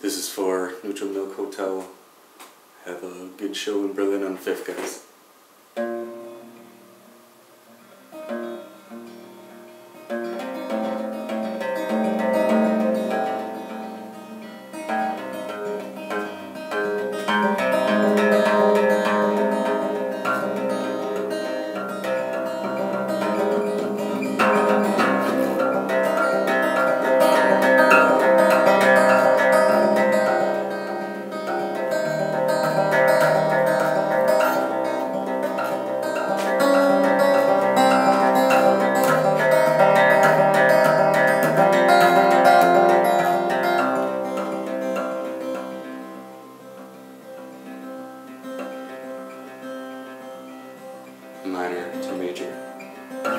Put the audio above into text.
This is for Neutral Milk Hotel. Have a good show in Berlin on the 5th, guys. Minor to major.